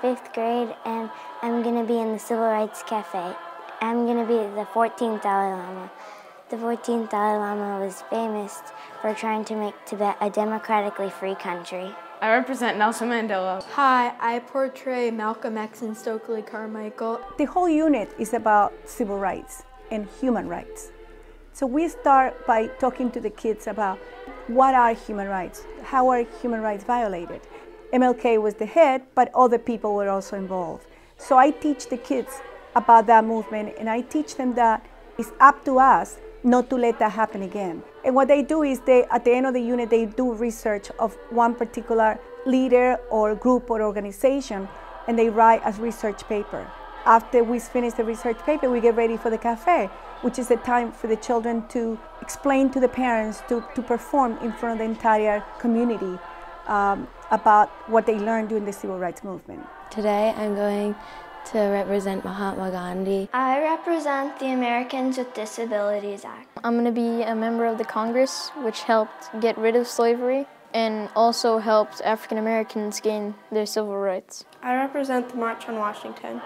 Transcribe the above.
fifth grade, and I'm going to be in the Civil Rights Cafe. I'm going to be the 14th Dalai Lama. The 14th Dalai Lama was famous for trying to make Tibet a democratically free country. I represent Nelson Mandela. Hi, I portray Malcolm X and Stokely Carmichael. The whole unit is about civil rights and human rights. So we start by talking to the kids about what are human rights, how are human rights violated. MLK was the head, but other people were also involved. So I teach the kids about that movement and I teach them that it's up to us not to let that happen again. And what they do is they, at the end of the unit, they do research of one particular leader or group or organization, and they write a research paper. After we finish the research paper, we get ready for the cafe, which is the time for the children to explain to the parents, to, to perform in front of the entire community um, about what they learned during the civil rights movement. Today I'm going to represent Mahatma Gandhi. I represent the Americans with Disabilities Act. I'm going to be a member of the Congress, which helped get rid of slavery and also helped African Americans gain their civil rights. I represent the March on Washington.